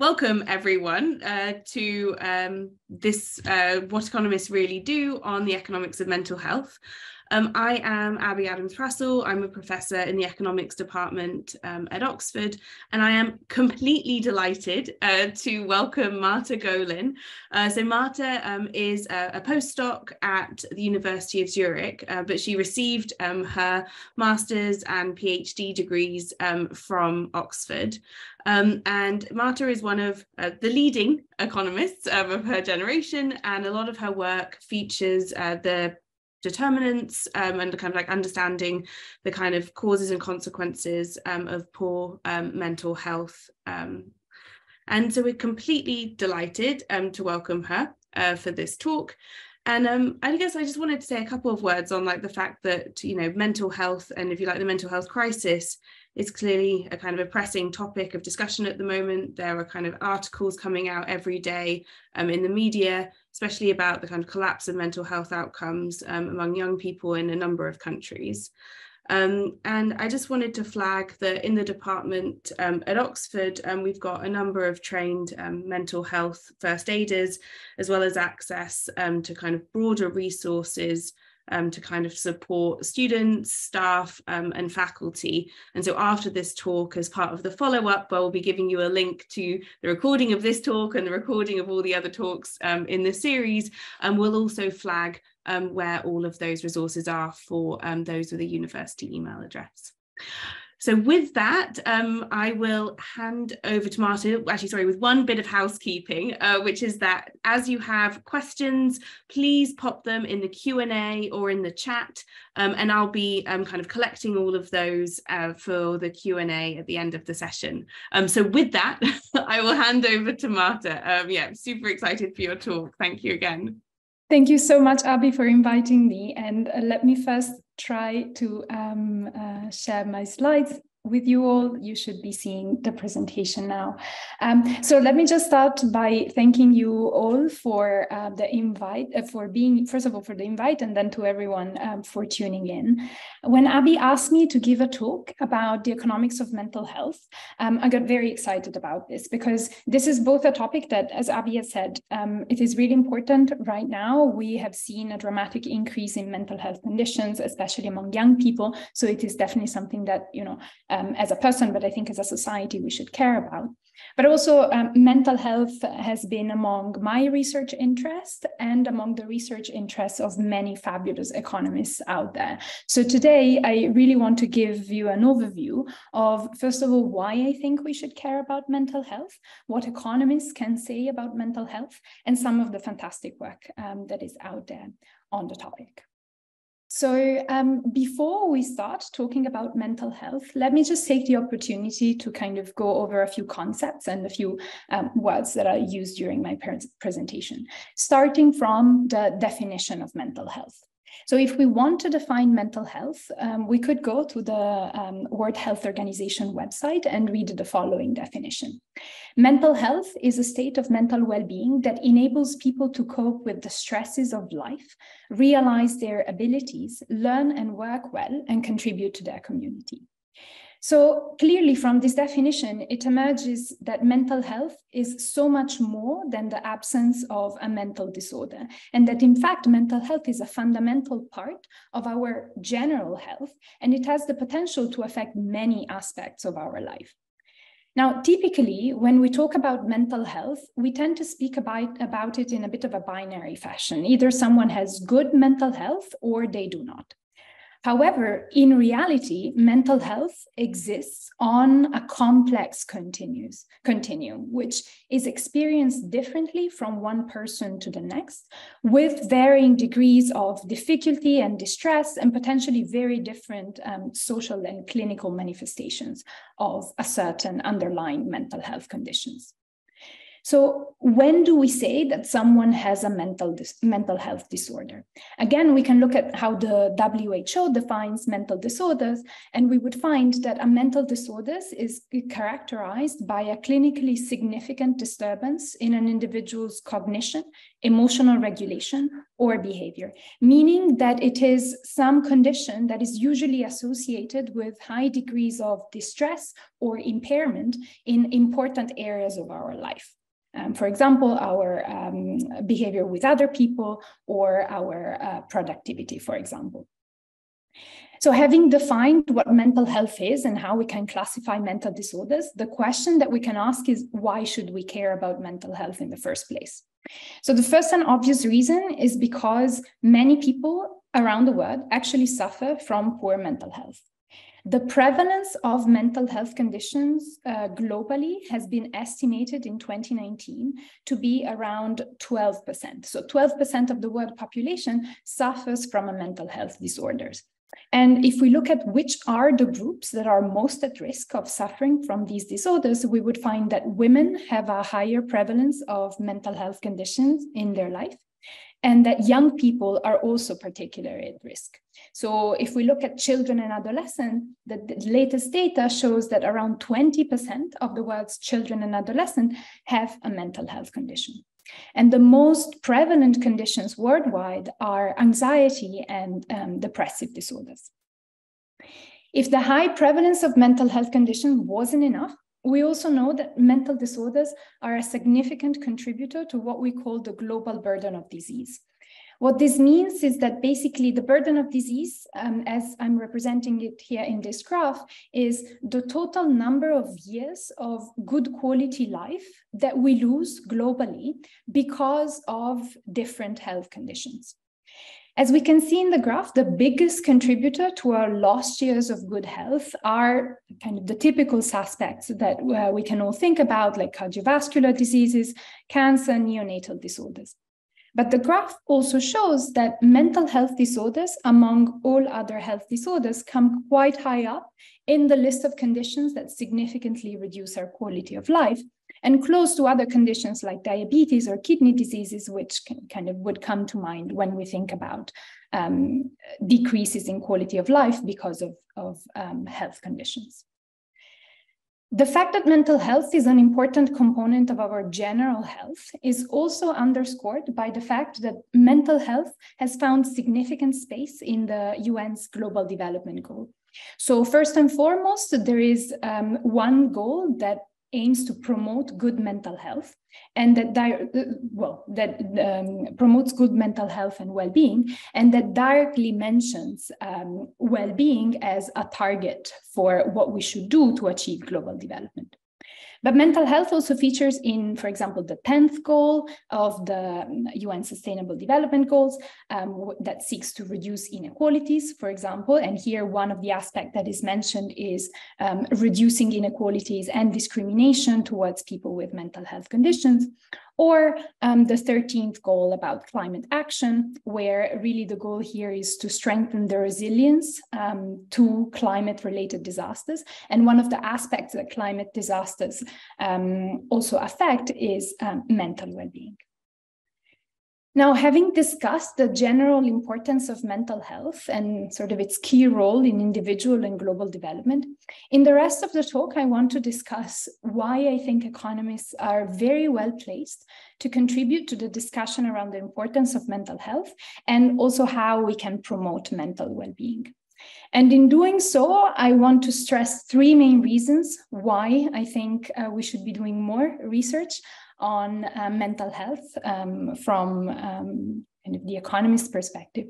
welcome everyone uh, to um, this uh, What Economists Really Do on the economics of mental health. Um, I am Abi Adams Russell. I'm a professor in the economics department um, at Oxford, and I am completely delighted uh, to welcome Marta Golin. Uh, so, Marta um, is a, a, postdoc at the University of Zurich, uh, but she received um, her master's and PhD degrees um, from Oxford. Um, and Marta is one of uh, the leading economists of her generation, and a lot of her work features uh, the determinants um, and kind of like understanding the kind of causes and consequences um, of poor um, mental health. Um, and so we're completely delighted um, to welcome her uh, for this talk. And um, I guess I just wanted to say a couple of words on like the fact that, you know, mental health and if you like the mental health crisis is clearly a kind of a pressing topic of discussion at the moment. There are kind of articles coming out every day in the media, especially about the kind of collapse of mental health outcomes um, among young people in a number of countries. Um, and I just wanted to flag that in the department um, at Oxford, um, we've got a number of trained um, mental health first aiders, as well as access um, to kind of broader resources um, to kind of support students, staff, um, and faculty. And so after this talk, as part of the follow-up, we'll be giving you a link to the recording of this talk and the recording of all the other talks um, in the series. And we'll also flag um, where all of those resources are for um, those with a university email address. So with that, um, I will hand over to Marta, actually, sorry, with one bit of housekeeping, uh, which is that as you have questions, please pop them in the Q&A or in the chat, um, and I'll be um, kind of collecting all of those uh, for the Q&A at the end of the session. Um, so with that, I will hand over to Marta. Um, yeah, super excited for your talk. Thank you again. Thank you so much, Abi, for inviting me. And uh, let me first try to um, uh, share my slides with you all. You should be seeing the presentation now. Um, so let me just start by thanking you all for uh, the invite, uh, for being, first of all, for the invite, and then to everyone um, for tuning in. When Abi asked me to give a talk about the economics of mental health, um, I got very excited about this because this is both a topic that, as Abi has said, um, it is really important right now. We have seen a dramatic increase in mental health conditions, especially among young people. So it is definitely something that, you know, um, as a person, but I think as a society we should care about. But also, um, mental health has been among my research interests and among the research interests of many fabulous economists out there. So today, I really want to give you an overview of, first of all, why I think we should care about mental health, what economists can say about mental health, and some of the fantastic work um, that is out there on the topic. So um, before we start talking about mental health, let me just take the opportunity to kind of go over a few concepts and a few um, words that I used during my presentation, starting from the definition of mental health. So if we want to define mental health, um, we could go to the um, World Health Organization website and read the following definition. Mental health is a state of mental well-being that enables people to cope with the stresses of life, realize their abilities, learn and work well, and contribute to their community. So clearly from this definition, it emerges that mental health is so much more than the absence of a mental disorder. And that in fact, mental health is a fundamental part of our general health, and it has the potential to affect many aspects of our life. Now, typically, when we talk about mental health, we tend to speak about, about it in a bit of a binary fashion. Either someone has good mental health or they do not. However, in reality, mental health exists on a complex continuous, continuum, which is experienced differently from one person to the next, with varying degrees of difficulty and distress, and potentially very different um, social and clinical manifestations of a certain underlying mental health conditions. So when do we say that someone has a mental, mental health disorder? Again, we can look at how the WHO defines mental disorders, and we would find that a mental disorder is characterized by a clinically significant disturbance in an individual's cognition, emotional regulation, or behavior, meaning that it is some condition that is usually associated with high degrees of distress or impairment in important areas of our life. Um, for example, our um, behavior with other people or our uh, productivity, for example. So, having defined what mental health is and how we can classify mental disorders, the question that we can ask is why should we care about mental health in the first place? So, the first and obvious reason is because many people around the world actually suffer from poor mental health. The prevalence of mental health conditions uh, globally has been estimated in 2019 to be around 12%. So 12% of the world population suffers from a mental health disorders. And if we look at which are the groups that are most at risk of suffering from these disorders, we would find that women have a higher prevalence of mental health conditions in their life, and that young people are also particularly at risk. So, if we look at children and adolescents, the, the latest data shows that around 20% of the world's children and adolescents have a mental health condition. And the most prevalent conditions worldwide are anxiety and um, depressive disorders. If the high prevalence of mental health conditions wasn't enough, we also know that mental disorders are a significant contributor to what we call the global burden of disease. What this means is that basically the burden of disease, um, as I'm representing it here in this graph, is the total number of years of good quality life that we lose globally because of different health conditions. As we can see in the graph, the biggest contributor to our lost years of good health are kind of the typical suspects that uh, we can all think about, like cardiovascular diseases, cancer, neonatal disorders. But the graph also shows that mental health disorders, among all other health disorders, come quite high up in the list of conditions that significantly reduce our quality of life and close to other conditions like diabetes or kidney diseases, which can, kind of would come to mind when we think about um, decreases in quality of life because of, of um, health conditions. The fact that mental health is an important component of our general health is also underscored by the fact that mental health has found significant space in the UN's Global Development Goal. So, first and foremost, there is um, one goal that aims to promote good mental health and that di- well that um, promotes good mental health and well-being and that directly mentions um, well-being as a target for what we should do to achieve global development but mental health also features in, for example, the 10th goal of the UN Sustainable Development Goals um, that seeks to reduce inequalities, for example. And here, one of the aspects that is mentioned is um, reducing inequalities and discrimination towards people with mental health conditions or um, the 13th goal about climate action, where really the goal here is to strengthen the resilience um, to climate related disasters. And one of the aspects that climate disasters um, also affect is um, mental well being. Now, having discussed the general importance of mental health and sort of its key role in individual and global development, in the rest of the talk, I want to discuss why I think economists are very well placed to contribute to the discussion around the importance of mental health and also how we can promote mental well being. And in doing so, I want to stress three main reasons why I think uh, we should be doing more research on uh, mental health um, from um, kind of the economist perspective.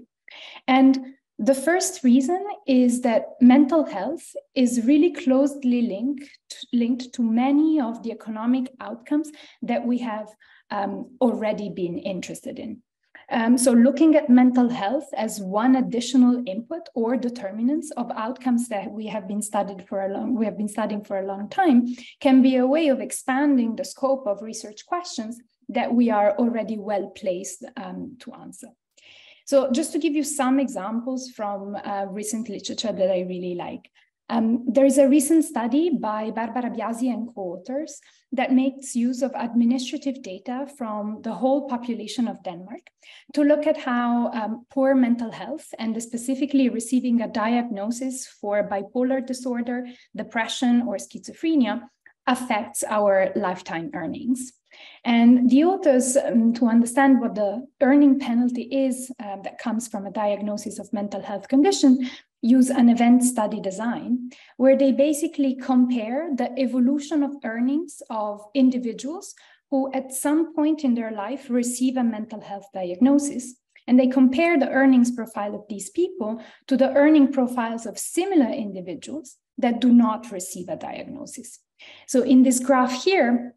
And the first reason is that mental health is really closely linked, linked to many of the economic outcomes that we have um, already been interested in. Um, so looking at mental health as one additional input or determinants of outcomes that we have been studied for a long we have been studying for a long time can be a way of expanding the scope of research questions that we are already well placed um, to answer. So just to give you some examples from uh, recent literature that I really like. Um, there is a recent study by Barbara Biasi and co-authors that makes use of administrative data from the whole population of Denmark to look at how um, poor mental health and specifically receiving a diagnosis for bipolar disorder, depression, or schizophrenia affects our lifetime earnings. And the authors, um, to understand what the earning penalty is uh, that comes from a diagnosis of mental health condition, use an event study design where they basically compare the evolution of earnings of individuals who at some point in their life receive a mental health diagnosis. And they compare the earnings profile of these people to the earning profiles of similar individuals that do not receive a diagnosis. So in this graph here,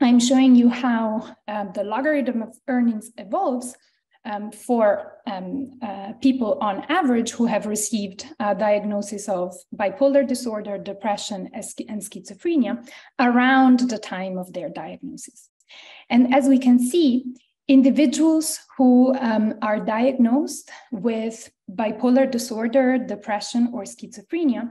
I'm showing you how uh, the logarithm of earnings evolves um, for um, uh, people on average who have received a diagnosis of bipolar disorder, depression, and schizophrenia around the time of their diagnosis. And as we can see, individuals who um, are diagnosed with bipolar disorder, depression, or schizophrenia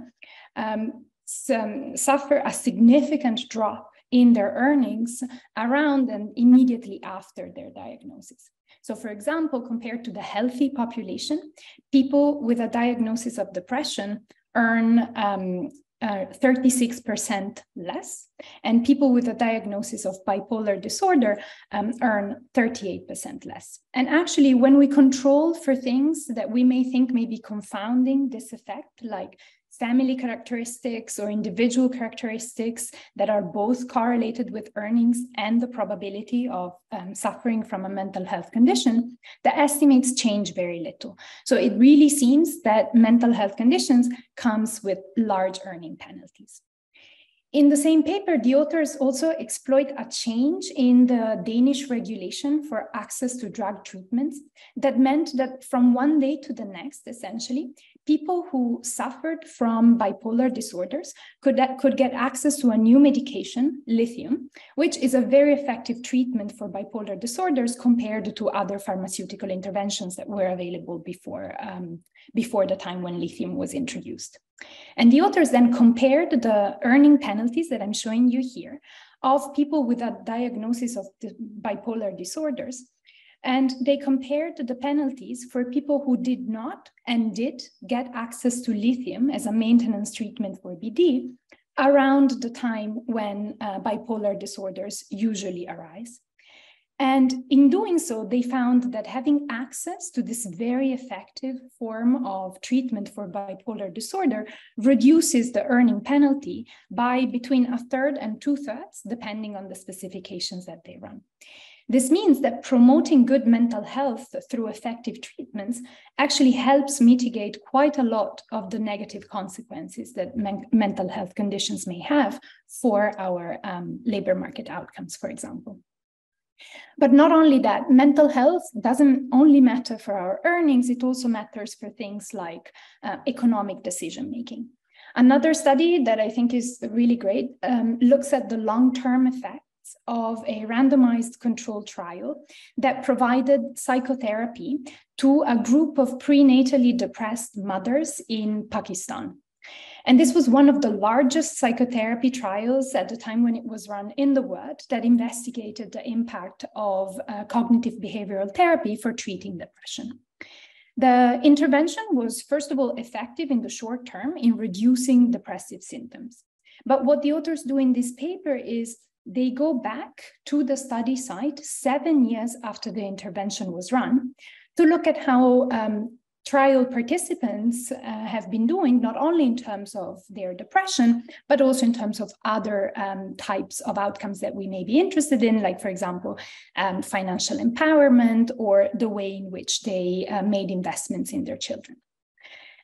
um, some, suffer a significant drop in their earnings around and immediately after their diagnosis. So, for example, compared to the healthy population, people with a diagnosis of depression earn um, uh, 36% less, and people with a diagnosis of bipolar disorder um, earn 38% less. And actually, when we control for things that we may think may be confounding this effect, like family characteristics or individual characteristics that are both correlated with earnings and the probability of um, suffering from a mental health condition, the estimates change very little. So it really seems that mental health conditions comes with large earning penalties. In the same paper, the authors also exploit a change in the Danish regulation for access to drug treatments that meant that from one day to the next, essentially, people who suffered from bipolar disorders could, could get access to a new medication, lithium, which is a very effective treatment for bipolar disorders compared to other pharmaceutical interventions that were available before, um, before the time when lithium was introduced. And the authors then compared the earning penalties that I'm showing you here of people with a diagnosis of bipolar disorders. And they compared the penalties for people who did not and did get access to lithium as a maintenance treatment for BD around the time when uh, bipolar disorders usually arise. And in doing so, they found that having access to this very effective form of treatment for bipolar disorder reduces the earning penalty by between a third and two thirds, depending on the specifications that they run. This means that promoting good mental health through effective treatments actually helps mitigate quite a lot of the negative consequences that men mental health conditions may have for our um, labor market outcomes, for example. But not only that, mental health doesn't only matter for our earnings, it also matters for things like uh, economic decision making. Another study that I think is really great um, looks at the long term effects of a randomized controlled trial that provided psychotherapy to a group of prenatally depressed mothers in Pakistan. And this was one of the largest psychotherapy trials at the time when it was run in the world that investigated the impact of uh, cognitive behavioral therapy for treating depression. The intervention was, first of all, effective in the short term in reducing depressive symptoms. But what the authors do in this paper is they go back to the study site seven years after the intervention was run to look at how um, trial participants uh, have been doing, not only in terms of their depression, but also in terms of other um, types of outcomes that we may be interested in, like, for example, um, financial empowerment or the way in which they uh, made investments in their children.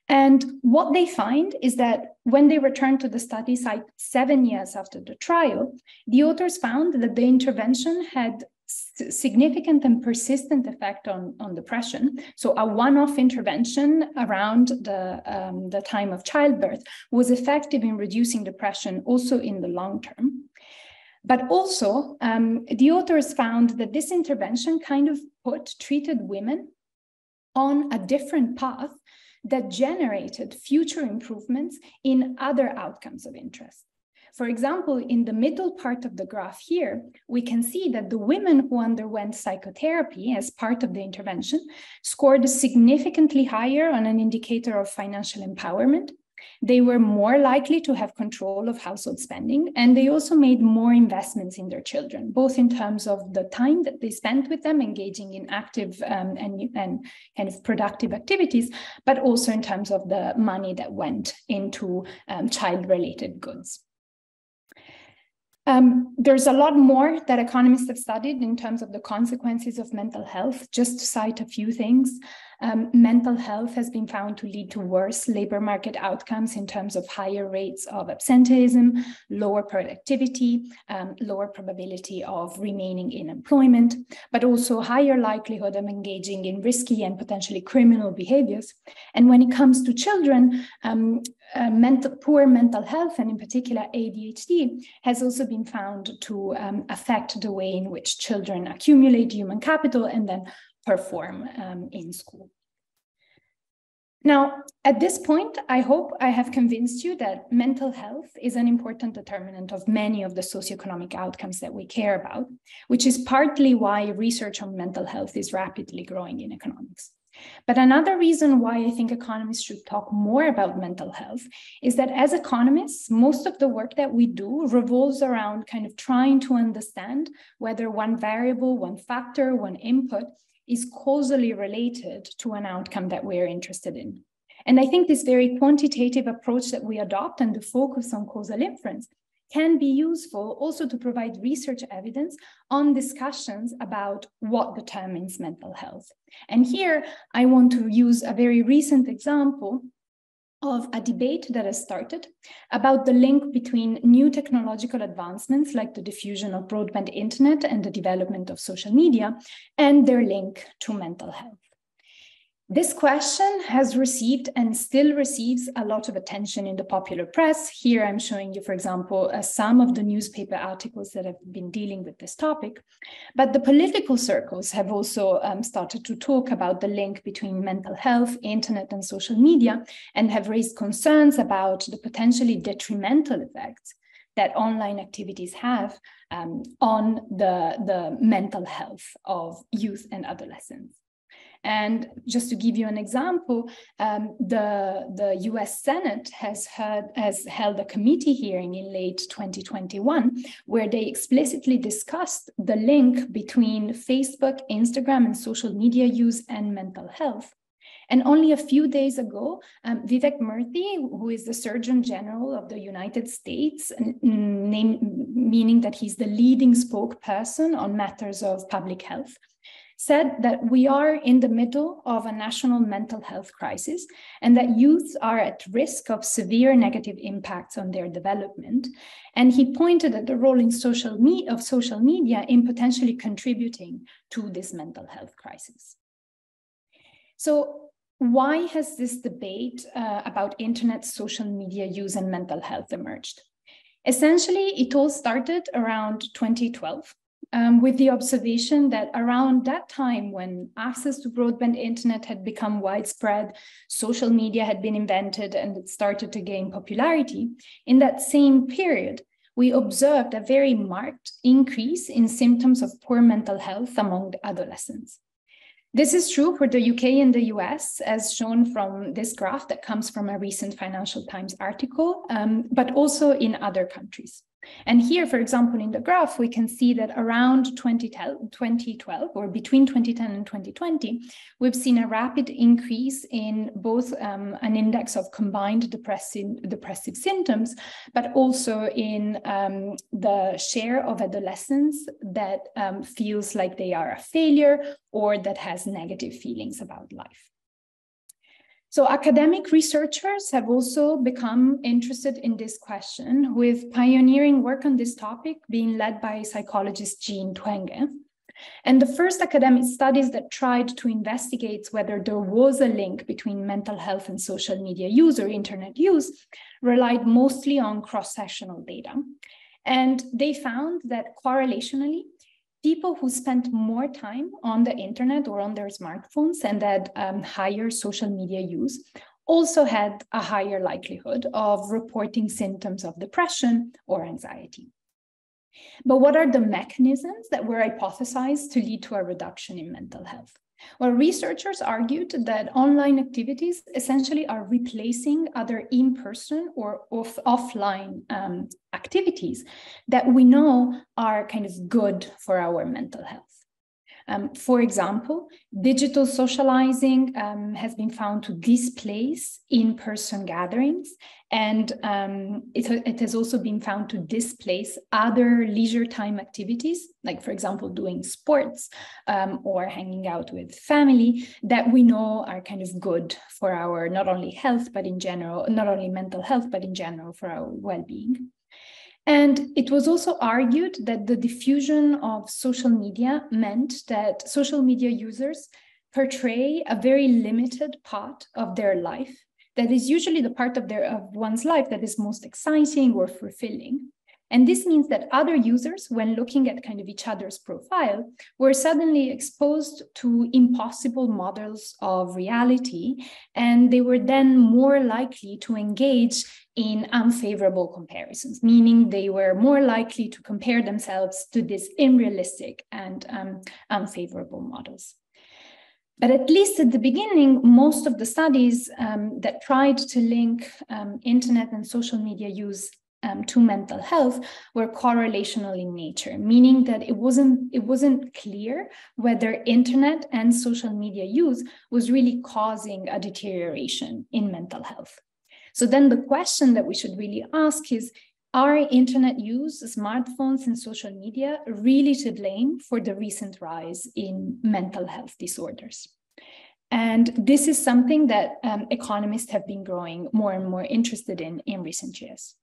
And what they find is that when they returned to the study site seven years after the trial, the authors found that the intervention had significant and persistent effect on, on depression. So a one-off intervention around the, um, the time of childbirth was effective in reducing depression also in the long term. But also, um, the authors found that this intervention kind of put treated women on a different path that generated future improvements in other outcomes of interest. For example, in the middle part of the graph here, we can see that the women who underwent psychotherapy as part of the intervention scored significantly higher on an indicator of financial empowerment They were more likely to have control of household spending, and they also made more investments in their children, both in terms of the time that they spent with them, engaging in active um, and, and kind of productive activities, but also in terms of the money that went into um, child related goods. Um, there's a lot more that economists have studied in terms of the consequences of mental health. Just to cite a few things, um, mental health has been found to lead to worse labor market outcomes in terms of higher rates of absenteeism, lower productivity, um, lower probability of remaining in employment, but also higher likelihood of engaging in risky and potentially criminal behaviors. And when it comes to children, um, uh, mental, poor mental health, and in particular ADHD, has also been found to um, affect the way in which children accumulate human capital and then perform um, in school. Now, at this point, I hope I have convinced you that mental health is an important determinant of many of the socioeconomic outcomes that we care about, which is partly why research on mental health is rapidly growing in economics. But another reason why I think economists should talk more about mental health is that as economists, most of the work that we do revolves around kind of trying to understand whether one variable, one factor, one input is causally related to an outcome that we're interested in. And I think this very quantitative approach that we adopt and the focus on causal inference can be useful also to provide research evidence on discussions about what determines mental health. And here I want to use a very recent example of a debate that has started about the link between new technological advancements like the diffusion of broadband internet and the development of social media and their link to mental health. This question has received and still receives a lot of attention in the popular press. Here I'm showing you, for example, uh, some of the newspaper articles that have been dealing with this topic. But the political circles have also um, started to talk about the link between mental health, internet, and social media, and have raised concerns about the potentially detrimental effects that online activities have um, on the, the mental health of youth and adolescents. And just to give you an example, um, the, the US Senate has, heard, has held a committee hearing in late 2021 where they explicitly discussed the link between Facebook, Instagram, and social media use and mental health. And only a few days ago, um, Vivek Murthy, who is the Surgeon General of the United States, name, meaning that he's the leading spokesperson on matters of public health, said that we are in the middle of a national mental health crisis and that youths are at risk of severe negative impacts on their development. And he pointed at the role in social me- of social media in potentially contributing to this mental health crisis. So why has this debate uh, about internet social media use and mental health emerged? Essentially, it all started around 2012 um, with the observation that around that time when access to broadband internet had become widespread, social media had been invented and it started to gain popularity, in that same period, we observed a very marked increase in symptoms of poor mental health among adolescents. This is true for the UK and the US, as shown from this graph that comes from a recent Financial Times article, um, but also in other countries. And here, for example, in the graph, we can see that around 2012 or between 2010 and 2020, we've seen a rapid increase in both um, an index of combined depressive, depressive symptoms, but also in um, the share of adolescents that um, feels like they are a failure or that has negative feelings about life. So academic researchers have also become interested in this question with pioneering work on this topic being led by psychologist Jean Twenge. And the first academic studies that tried to investigate whether there was a link between mental health and social media use or internet use relied mostly on cross-sectional data. And they found that correlationally, people who spent more time on the internet or on their smartphones and had um, higher social media use also had a higher likelihood of reporting symptoms of depression or anxiety. But what are the mechanisms that were hypothesized to lead to a reduction in mental health? Well, researchers argued that online activities essentially are replacing other in person or off- offline um, activities that we know are kind of good for our mental health. Um, for example, digital socializing um, has been found to displace in person gatherings, and um, it, it, has also been found to displace other leisure time activities, like, for example, doing sports um, or hanging out with family, that we know are kind of good for our not only health, but in general, not only mental health, but in general for our well being. And it was also argued that the diffusion of social media meant that social media users portray a very limited part of their life that is usually the part of their of one's life that is most exciting or fulfilling and this means that other users, when looking at kind of each other's profile, were suddenly exposed to impossible models of reality. And they were then more likely to engage in unfavorable comparisons, meaning they were more likely to compare themselves to these unrealistic and um, unfavorable models. But at least at the beginning, most of the studies um, that tried to link um, internet and social media use um, to mental health were correlational in nature, meaning that it wasn't it wasn't clear whether internet and social media use was really causing a deterioration in mental health. So then the question that we should really ask is are internet use, smartphones, and social media really to blame for the recent rise in mental health disorders? And this is something that um, economists have been growing more and more interested in in recent years.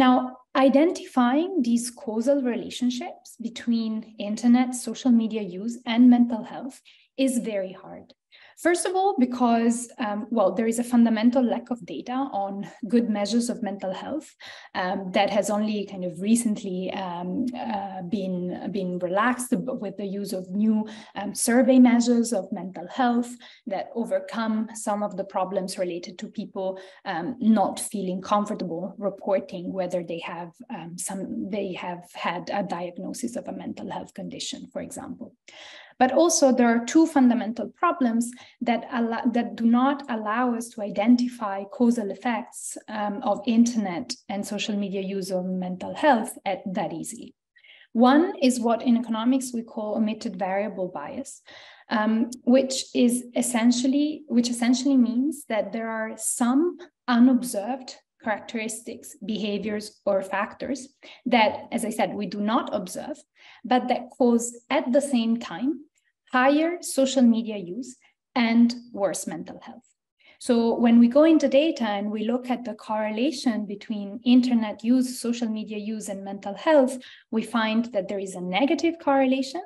Now, identifying these causal relationships between internet, social media use, and mental health is very hard. First of all, because, um, well, there is a fundamental lack of data on good measures of mental health um, that has only kind of recently um, uh, been, been relaxed with the use of new um, survey measures of mental health that overcome some of the problems related to people um, not feeling comfortable reporting whether they have um, some, they have had a diagnosis of a mental health condition, for example. But also there are two fundamental problems that, that do not allow us to identify causal effects um, of internet and social media use on mental health at, that easily. One is what in economics we call omitted variable bias, um, which is essentially which essentially means that there are some unobserved characteristics, behaviors, or factors that, as I said, we do not observe, but that cause at the same time higher social media use, and worse mental health. So when we go into data and we look at the correlation between internet use, social media use, and mental health, we find that there is a negative correlation.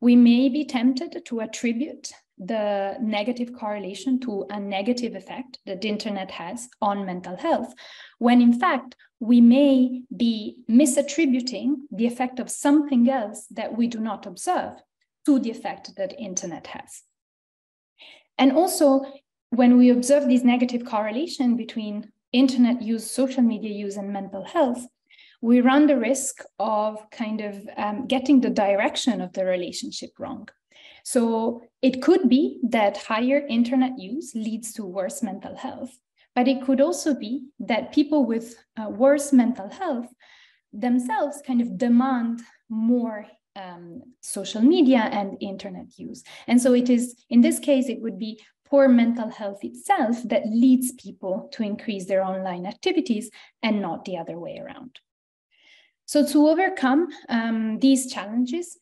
We may be tempted to attribute the negative correlation to a negative effect that the internet has on mental health, when in fact we may be misattributing the effect of something else that we do not observe to the effect that internet has. And also, when we observe this negative correlation between internet use, social media use, and mental health, we run the risk of kind of um, getting the direction of the relationship wrong. So it could be that higher internet use leads to worse mental health, but it could also be that people with uh, worse mental health themselves kind of demand more um, social media and internet use. And so it is, in this case, it would be poor mental health itself that leads people to increase their online activities and not the other way around. So to overcome um, these challenges,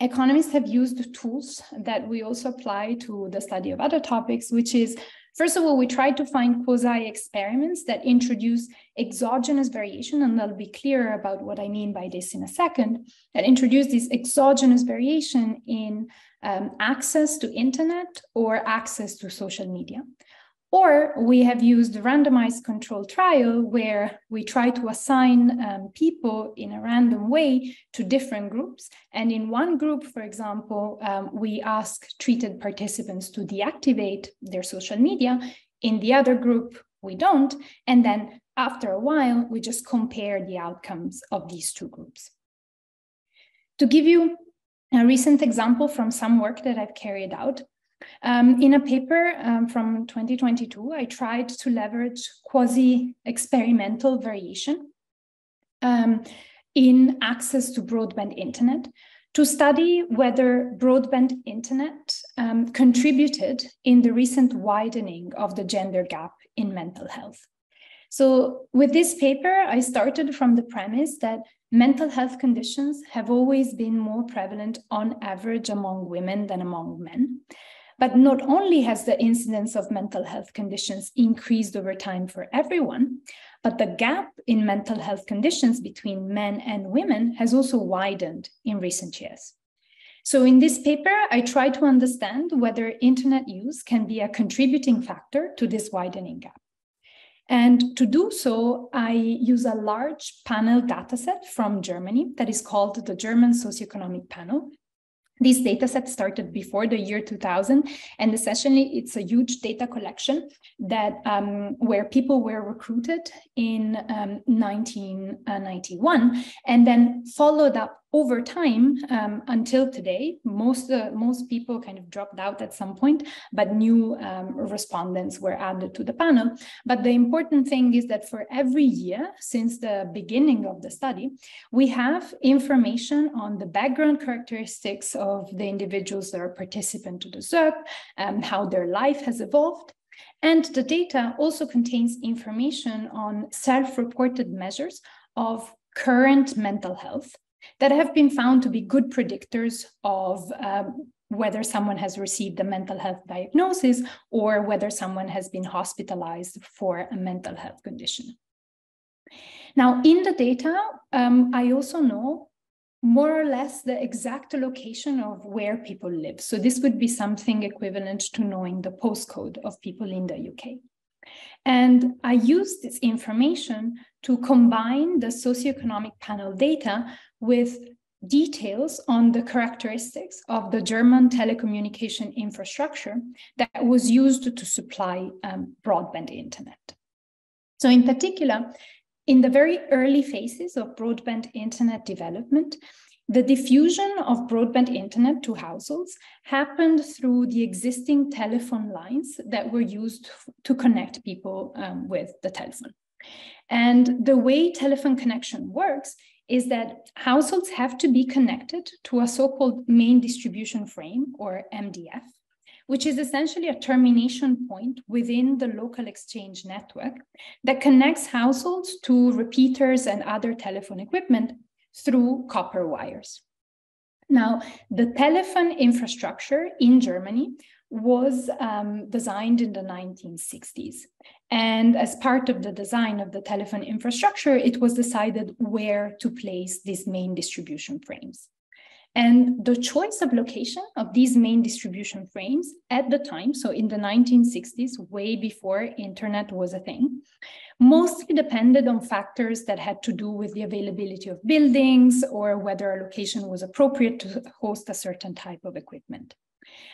economists have used tools that we also apply to the study of other topics, which is First of all, we tried to find quasi experiments that introduce exogenous variation, and I'll be clearer about what I mean by this in a second, that introduce this exogenous variation in um, access to internet or access to social media. Or we have used randomized control trial where we try to assign um, people in a random way to different groups. And in one group, for example, um, we ask treated participants to deactivate their social media. In the other group, we don't. And then after a while, we just compare the outcomes of these two groups. To give you a recent example from some work that I've carried out. Um, in a paper um, from 2022, I tried to leverage quasi experimental variation um, in access to broadband internet to study whether broadband internet um, contributed in the recent widening of the gender gap in mental health. So, with this paper, I started from the premise that mental health conditions have always been more prevalent on average among women than among men. But not only has the incidence of mental health conditions increased over time for everyone, but the gap in mental health conditions between men and women has also widened in recent years. So, in this paper, I try to understand whether internet use can be a contributing factor to this widening gap. And to do so, I use a large panel dataset from Germany that is called the German Socioeconomic Panel. This dataset started before the year 2000, and essentially it's a huge data collection that um, where people were recruited in um, 1991 and then followed up over time um, until today. Most uh, most people kind of dropped out at some point, but new um, respondents were added to the panel. But the important thing is that for every year since the beginning of the study, we have information on the background characteristics of the individuals that are participant to the SOEP, um, how their life has evolved, and the data also contains information on self reported measures of current mental health that have been found to be good predictors of um, whether someone has received a mental health diagnosis or whether someone has been hospitalized for a mental health condition. Now, in the data, um, I also know more or less the exact location of where people live. So this would be something equivalent to knowing the postcode of people in the UK. And I use this information to combine the socioeconomic panel data with details on the characteristics of the German telecommunication infrastructure that was used to supply um, broadband internet. So in particular, in the very early phases of broadband internet development, the diffusion of broadband internet to households happened through the existing telephone lines that were used to connect people um, with the telephone. And the way telephone connection works is that households have to be connected to a so-called main distribution frame or MDF, which is essentially a termination point within the local exchange network that connects households to repeaters and other telephone equipment through copper wires. Now, the telephone infrastructure in Germany was um, designed in the 1960s. And as part of the design of the telephone infrastructure, it was decided where to place these main distribution frames. And the choice of location of these main distribution frames at the time, so in the 1960s, way before internet was a thing, mostly depended on factors that had to do with the availability of buildings or whether a location was appropriate to host a certain type of equipment.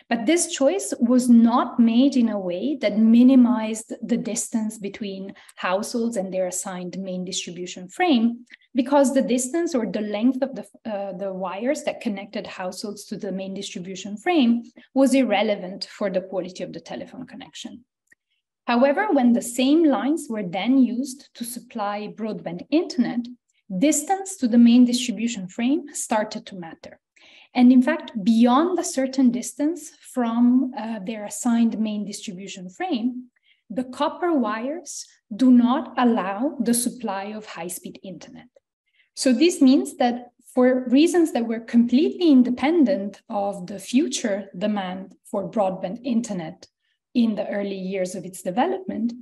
But this choice was not made in a way that minimized the distance between households and their assigned main distribution frame, because the distance or the length of the, uh, the wires that connected households to the main distribution frame was irrelevant for the quality of the telephone connection. However, when the same lines were then used to supply broadband internet, distance to the main distribution frame started to matter. And in fact, beyond a certain distance from uh, their assigned main distribution frame, the copper wires do not allow the supply of high speed internet. So this means that for reasons that were completely independent of the future demand for broadband internet in the early years of its development,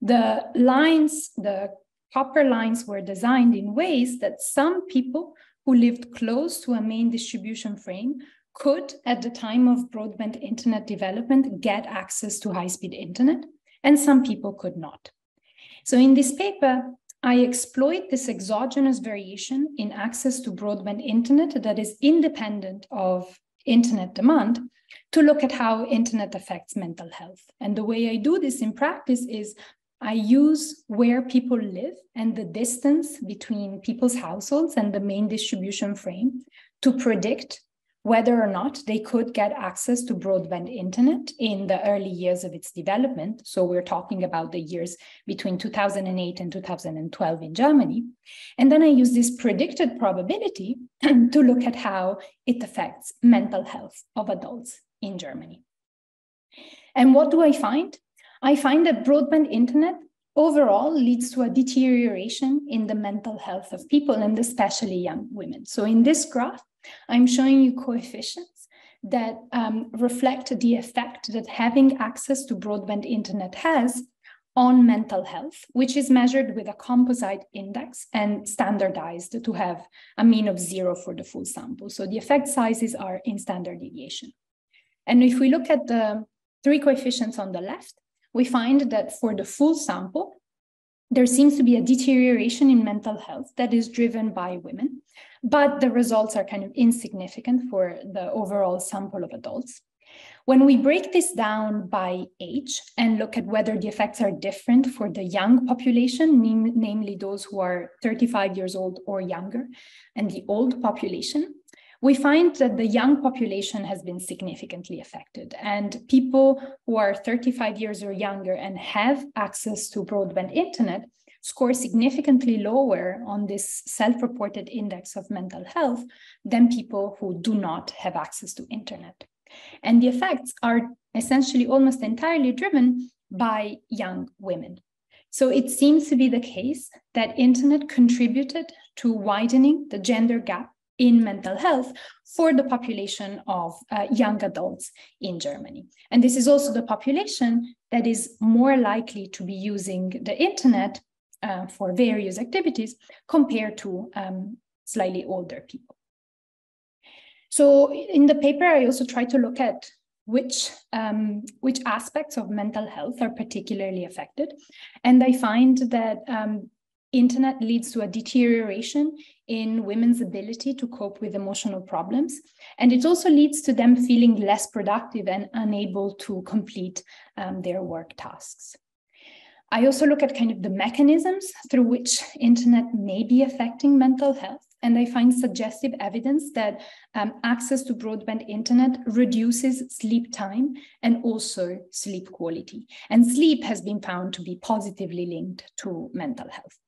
the lines, the copper lines were designed in ways that some people who lived close to a main distribution frame could, at the time of broadband internet development, get access to high speed internet, and some people could not. So, in this paper, I exploit this exogenous variation in access to broadband internet that is independent of internet demand to look at how internet affects mental health. And the way I do this in practice is I use where people live and the distance between people's households and the main distribution frame to predict whether or not they could get access to broadband internet in the early years of its development. So we're talking about the years between 2008 and 2012 in Germany. And then I use this predicted probability to look at how it affects mental health of adults in Germany. And what do I find? I find that broadband internet overall leads to a deterioration in the mental health of people and especially young women. So in this graph, I'm showing you coefficients that um, reflect the effect that having access to broadband internet has on mental health, which is measured with a composite index and standardized to have a mean of zero for the full sample. So the effect sizes are in standard deviation. And if we look at the three coefficients on the left, we find that for the full sample, there seems to be a deterioration in mental health that is driven by women, but the results are kind of insignificant for the overall sample of adults. When we break this down by age and look at whether the effects are different for the young population, nam namely those who are 35 years old or younger, and the old population, we find that the young population has been significantly affected. And people who are 35 years or younger and have access to broadband internet score significantly lower on this self reported index of mental health than people who do not have access to internet. And the effects are essentially almost entirely driven by young women. So it seems to be the case that internet contributed to widening the gender gap in mental health for the population of uh, young adults in Germany. And this is also the population that is more likely to be using the internet uh, for various activities compared to um, slightly older people. So in the paper, I also try to look at which, um, which aspects of mental health are particularly affected. And I find that um, internet leads to a deterioration in women's ability to cope with emotional problems. And it also leads to them feeling less productive and unable to complete um, their work tasks. I also look at kind of the mechanisms through which internet may be affecting mental health. And I find suggestive evidence that um, access to broadband internet reduces sleep time and also sleep quality. And sleep has been found to be positively linked to mental health.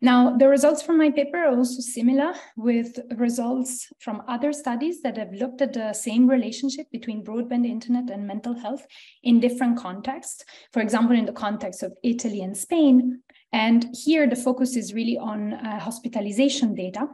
Now, the results from my paper are also similar with results from other studies that have looked at the same relationship between broadband internet and mental health in different contexts. For example, in the context of Italy and Spain. And here the focus is really on uh, hospitalization data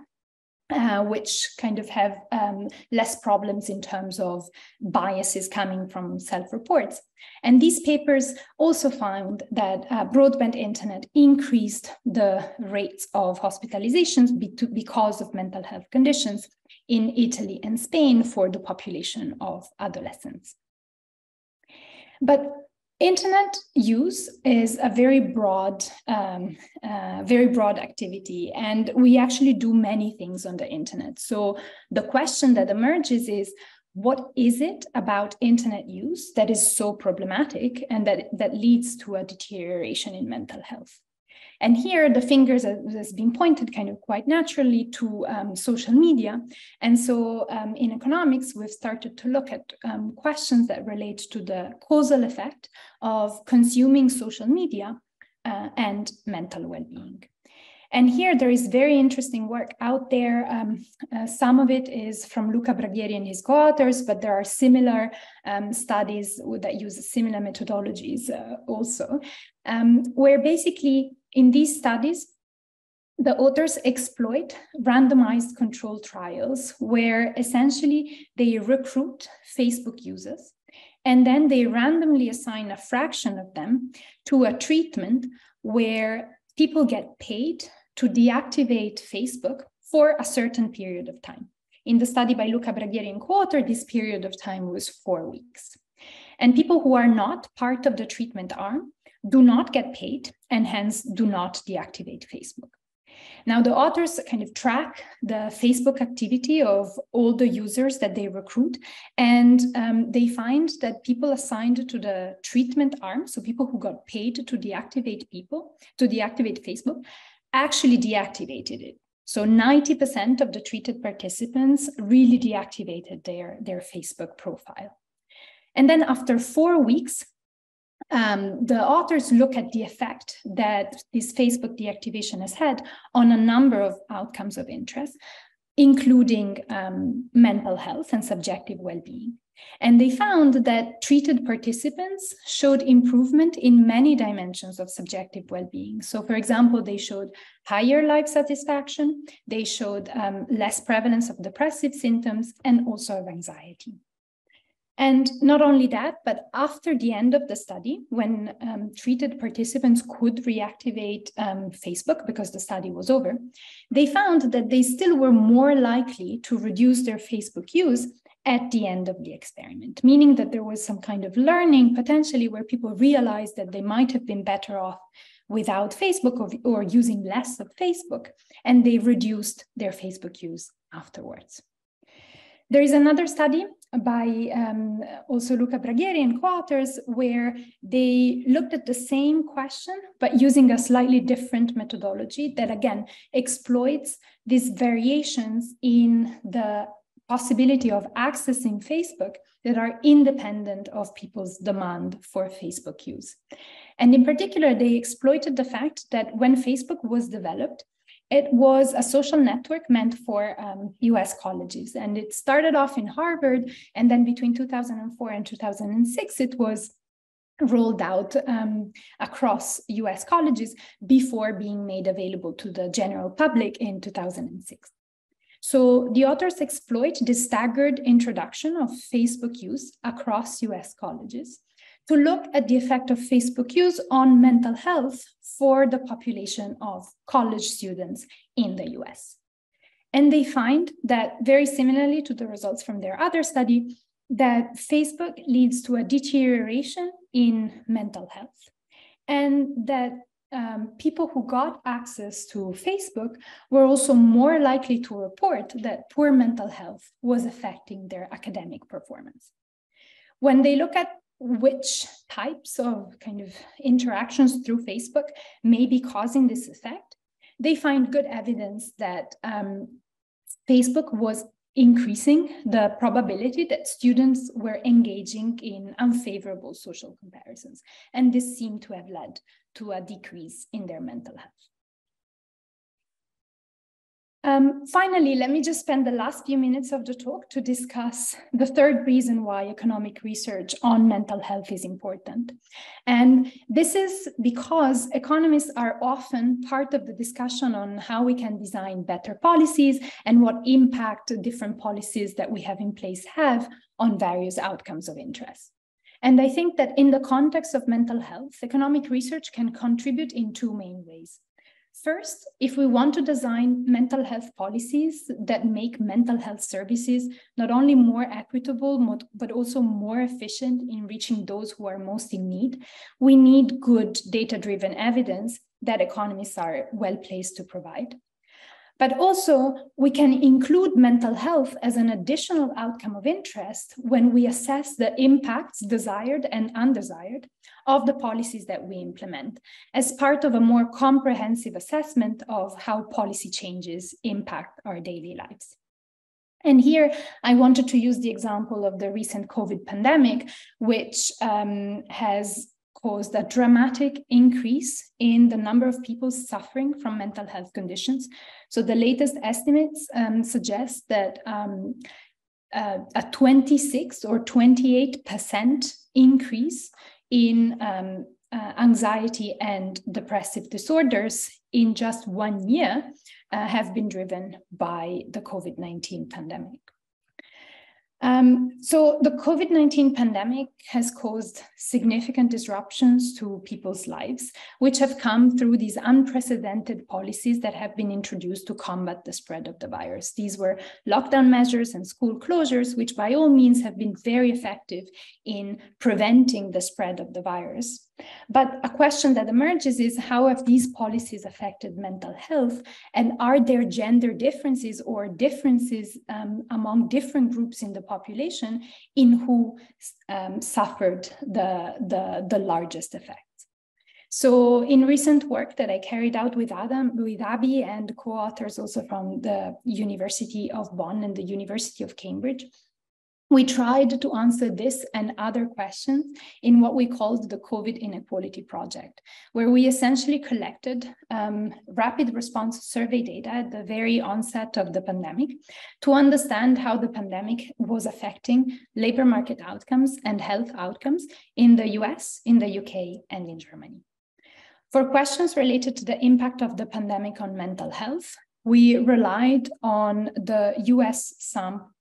uh, which kind of have um, less problems in terms of biases coming from self-reports. And these papers also found that uh, broadband internet increased the rates of hospitalizations because of mental health conditions in Italy and Spain for the population of adolescents. But internet use is a very broad um, uh, very broad activity and we actually do many things on the internet. So the question that emerges is what is it about internet use that is so problematic and that that leads to a deterioration in mental health and here the fingers has been pointed kind of quite naturally to um, social media. And so um, in economics, we've started to look at um, questions that relate to the causal effect of consuming social media uh, and mental well-being. And here there is very interesting work out there. Um, uh, some of it is from Luca Braghieri and his co-authors, but there are similar um, studies that use similar methodologies uh, also, um, where basically in these studies, the authors exploit randomized control trials where essentially they recruit Facebook users and then they randomly assign a fraction of them to a treatment where people get paid to deactivate Facebook for a certain period of time. In the study by Luca Braghieri and co-author, this period of time was four weeks. And people who are not part of the treatment arm do not get paid and hence do not deactivate Facebook. Now, the authors kind of track the Facebook activity of all the users that they recruit, and um, they find that people assigned to the treatment arm, so people who got paid to deactivate people, to deactivate Facebook, actually deactivated it So 90% of the treated participants really deactivated their, their Facebook profile. And then after four weeks, um, the authors look at the effect that this Facebook deactivation has had on a number of outcomes of interest, including um, mental health and subjective well being. And they found that treated participants showed improvement in many dimensions of subjective well being. So, for example, they showed higher life satisfaction, they showed um, less prevalence of depressive symptoms, and also of anxiety. And not only that, but after the end of the study, when um, treated participants could reactivate um, Facebook because the study was over, they found that they still were more likely to reduce their Facebook use at the end of the experiment, meaning that there was some kind of learning potentially where people realized that they might have been better off without Facebook or, or using less of Facebook, and they reduced their Facebook use afterwards. There is another study by um, also Luca Braghieri and co-authors where they looked at the same question, but using a slightly different methodology that again exploits these variations in the possibility of accessing Facebook that are independent of people's demand for Facebook use. And in particular, they exploited the fact that when Facebook was developed, it was a social network meant for um, US colleges. And it started off in Harvard. And then between 2004 and 2006, it was rolled out um, across US colleges before being made available to the general public in 2006. So the authors exploit the staggered introduction of Facebook use across US colleges to look at the effect of Facebook use on mental health for the population of college students in the US. And they find that, very similarly to the results from their other study, that Facebook leads to a deterioration in mental health, and that um, people who got access to Facebook were also more likely to report that poor mental health was affecting their academic performance. When they look at which types of kind of interactions through Facebook may be causing this effect, they find good evidence that um, Facebook was increasing the probability that students were engaging in unfavorable social comparisons. And this seemed to have led to a decrease in their mental health. Um, finally, let me just spend the last few minutes of the talk to discuss the third reason why economic research on mental health is important. And this is because economists are often part of the discussion on how we can design better policies and what impact different policies that we have in place have on various outcomes of interest. And I think that in the context of mental health, economic research can contribute in two main ways. First, if we want to design mental health policies that make mental health services not only more equitable, but also more efficient in reaching those who are most in need, we need good data driven evidence that economists are well placed to provide. But also, we can include mental health as an additional outcome of interest when we assess the impacts, desired and undesired, of the policies that we implement as part of a more comprehensive assessment of how policy changes impact our daily lives. And here I wanted to use the example of the recent COVID pandemic, which um, has caused a dramatic increase in the number of people suffering from mental health conditions. So the latest estimates um, suggest that um, uh, a 26 or 28% increase in um, uh, anxiety and depressive disorders in just one year uh, have been driven by the COVID 19 pandemic. Um, so the COVID-19 pandemic has caused significant disruptions to people's lives, which have come through these unprecedented policies that have been introduced to combat the spread of the virus. These were lockdown measures and school closures, which by all means have been very effective in preventing the spread of the virus. But a question that emerges is how have these policies affected mental health? And are there gender differences or differences um, among different groups in the population in who um, suffered the, the, the largest effect? So in recent work that I carried out with Adam, with Abi and co-authors also from the University of Bonn and the University of Cambridge, we tried to answer this and other questions in what we called the COVID Inequality Project, where we essentially collected um, rapid response survey data at the very onset of the pandemic to understand how the pandemic was affecting labor market outcomes and health outcomes in the US, in the UK, and in Germany. For questions related to the impact of the pandemic on mental health, we relied on the US SAM,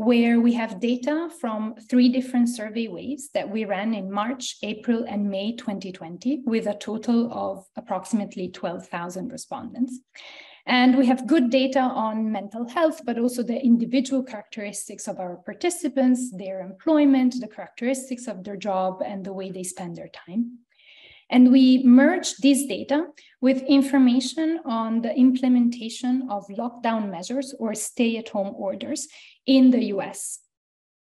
where we have data from three different survey waves that we ran in March, April, and May 2020, with a total of approximately 12,000 respondents. And we have good data on mental health, but also the individual characteristics of our participants, their employment, the characteristics of their job, and the way they spend their time. And we merge this data with information on the implementation of lockdown measures or stay at home orders in the US.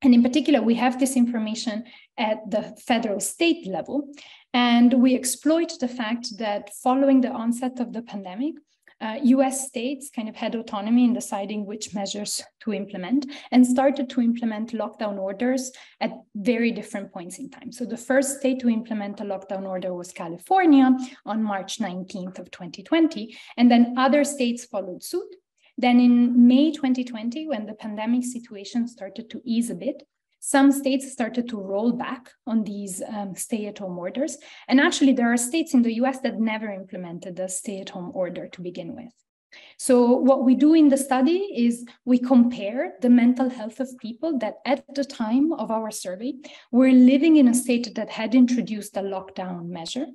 And in particular, we have this information at the federal state level. And we exploit the fact that following the onset of the pandemic, uh, US states kind of had autonomy in deciding which measures to implement and started to implement lockdown orders at very different points in time. So the first state to implement a lockdown order was California on March 19th of 2020, and then other states followed suit. Then in May 2020, when the pandemic situation started to ease a bit, some states started to roll back on these um, stay at home orders. And actually, there are states in the US that never implemented the stay at home order to begin with. So, what we do in the study is we compare the mental health of people that at the time of our survey were living in a state that had introduced a lockdown measure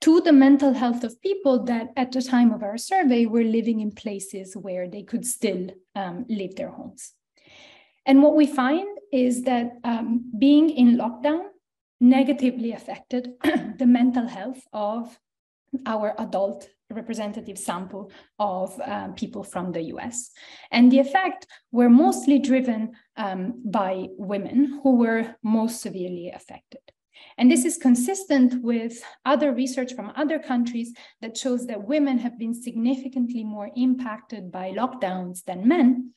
to the mental health of people that at the time of our survey were living in places where they could still um, leave their homes. And what we find is that um, being in lockdown negatively affected the mental health of our adult representative sample of um, people from the US. And the effect were mostly driven um, by women who were most severely affected. And this is consistent with other research from other countries that shows that women have been significantly more impacted by lockdowns than men,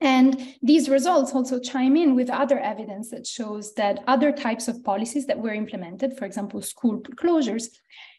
and these results also chime in with other evidence that shows that other types of policies that were implemented, for example, school closures,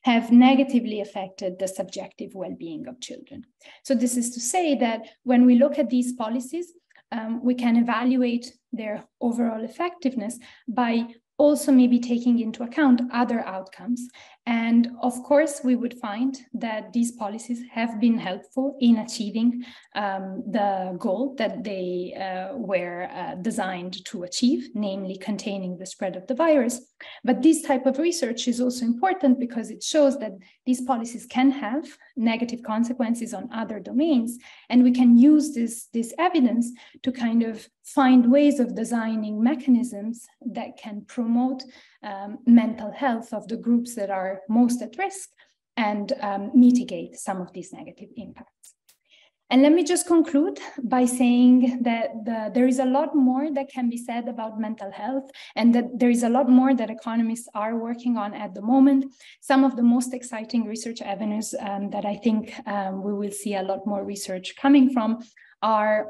have negatively affected the subjective well being of children. So, this is to say that when we look at these policies, um, we can evaluate their overall effectiveness by also maybe taking into account other outcomes. And of course, we would find that these policies have been helpful in achieving um, the goal that they uh, were uh, designed to achieve, namely containing the spread of the virus. But this type of research is also important because it shows that these policies can have negative consequences on other domains. And we can use this, this evidence to kind of find ways of designing mechanisms that can promote um, mental health of the groups that are most at risk and um, mitigate some of these negative impacts. And let me just conclude by saying that the, there is a lot more that can be said about mental health, and that there is a lot more that economists are working on at the moment. Some of the most exciting research avenues um, that I think um, we will see a lot more research coming from are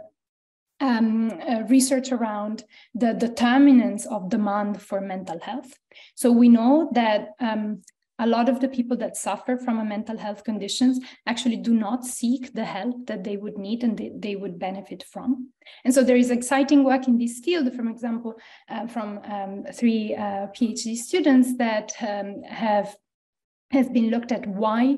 um, uh, research around the determinants of demand for mental health. So we know that um, a lot of the people that suffer from a mental health conditions actually do not seek the help that they would need and they, they would benefit from. And so there is exciting work in this field, for example, uh, from um, three uh, PhD students that um, have has been looked at why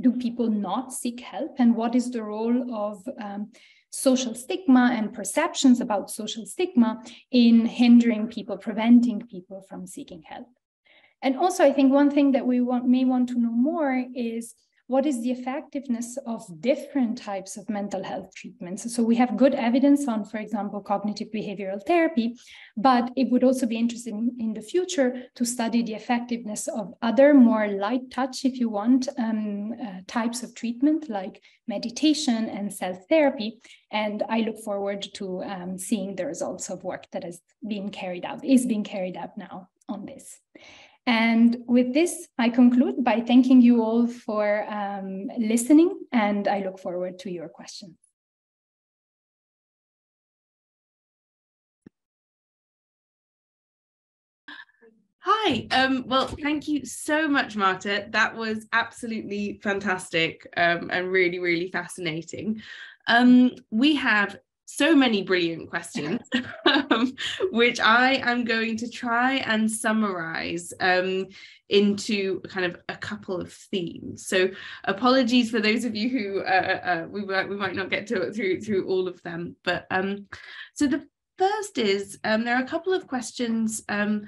do people not seek help and what is the role of um, social stigma and perceptions about social stigma in hindering people, preventing people from seeking help. And also, I think one thing that we want, may want to know more is what is the effectiveness of different types of mental health treatments? So we have good evidence on, for example, cognitive behavioral therapy, but it would also be interesting in the future to study the effectiveness of other more light touch, if you want, um, uh, types of treatment like meditation and self therapy. And I look forward to um, seeing the results of work that has been carried out, is being carried out now on this. And with this, I conclude by thanking you all for um, listening, and I look forward to your questions. Hi. Um, well, thank you so much, Marta. That was absolutely fantastic um, and really, really fascinating. Um, we have so many brilliant questions, um, which I am going to try and summarize um, into kind of a couple of themes. So apologies for those of you who uh, uh, we might we might not get to through through all of them, but um, so the first is um, there are a couple of questions um,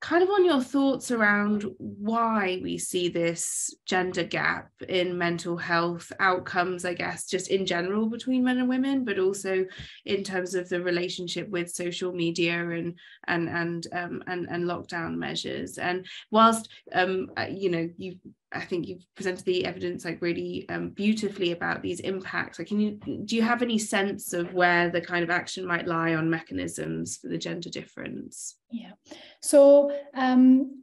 kind of on your thoughts around why we see this gender gap in mental health outcomes, I guess, just in general between men and women, but also in terms of the relationship with social media and and and um, and, and lockdown measures. And whilst um, uh, you know you I think you've presented the evidence like really um, beautifully about these impacts. Like, can you do you have any sense of where the kind of action might lie on mechanisms for the gender difference? Yeah. So um,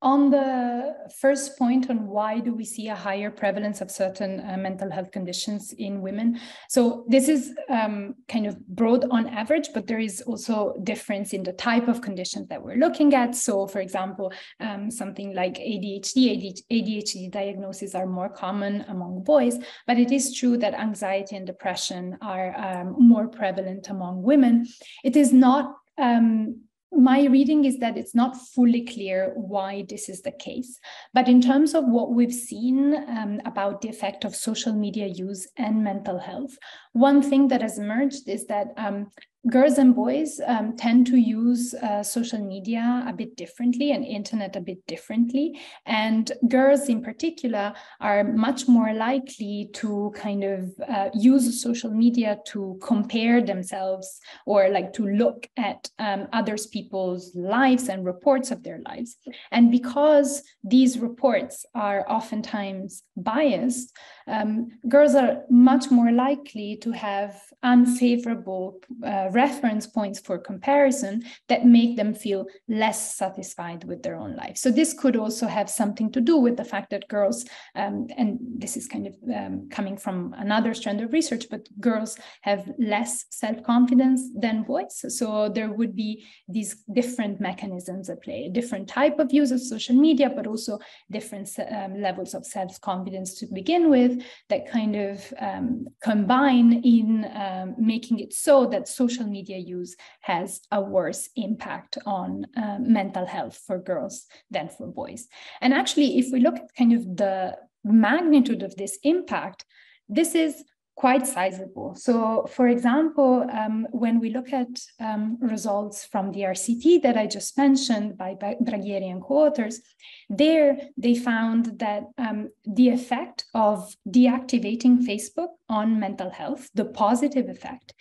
on the first point on why do we see a higher prevalence of certain uh, mental health conditions in women. So this is um, kind of broad on average but there is also difference in the type of conditions that we're looking at. So for example um, something like adhd adhd diagnoses are more common among boys but it is true that anxiety and depression are um, more prevalent among women. It is not um, my reading is that it's not fully clear why this is the case. But in terms of what we've seen um, about the effect of social media use and mental health, one thing that has emerged is that um, girls and boys um, tend to use uh, social media a bit differently and internet a bit differently. And girls in particular are much more likely to kind of uh, use social media to compare themselves or like to look at um, others people's lives and reports of their lives. And because these reports are oftentimes biased um, girls are much more likely to have unfavorable uh, reference points for comparison that make them feel less satisfied with their own life. So this could also have something to do with the fact that girls, um, and this is kind of um, coming from another strand of research, but girls have less self-confidence than boys. So there would be these different mechanisms at play, a different type of use of social media, but also different um, levels of self-confidence to begin with that kind of um, combine in um, making it so that social media use has a worse impact on uh, mental health for girls than for boys. And actually, if we look at kind of the magnitude of this impact, this is quite sizable. So, for example, um, when we look at um, results from the RCT that I just mentioned by Braghieri and co-authors, there they found that um, the effect of deactivating Facebook on mental health, the positive effect,